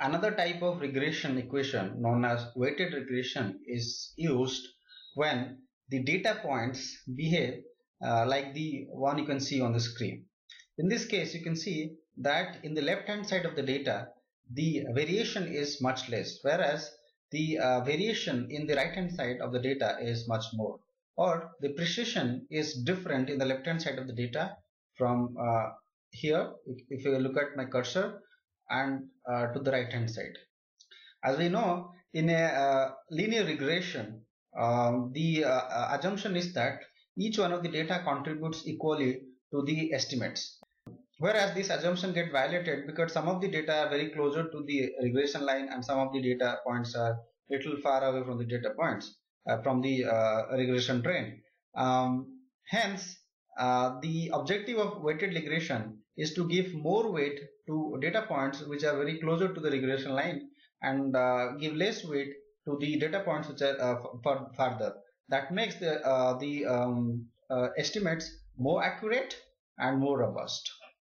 another type of regression equation known as weighted regression is used when the data points behave uh, like the one you can see on the screen. In this case, you can see that in the left hand side of the data, the variation is much less, whereas the uh, variation in the right hand side of the data is much more or the precision is different in the left hand side of the data from uh, here if you look at my cursor and uh, to the right hand side. As we know in a uh, linear regression um, the uh, uh, assumption is that each one of the data contributes equally to the estimates. Whereas this assumption get violated because some of the data are very closer to the regression line and some of the data points are little far away from the data points uh, from the regression train um, hence uh, the objective of weighted regression is to give more weight to data points which are very closer to the regression line and uh, give less weight to the data points which are uh, further. That makes the, uh, the um, estimates more accurate and more robust.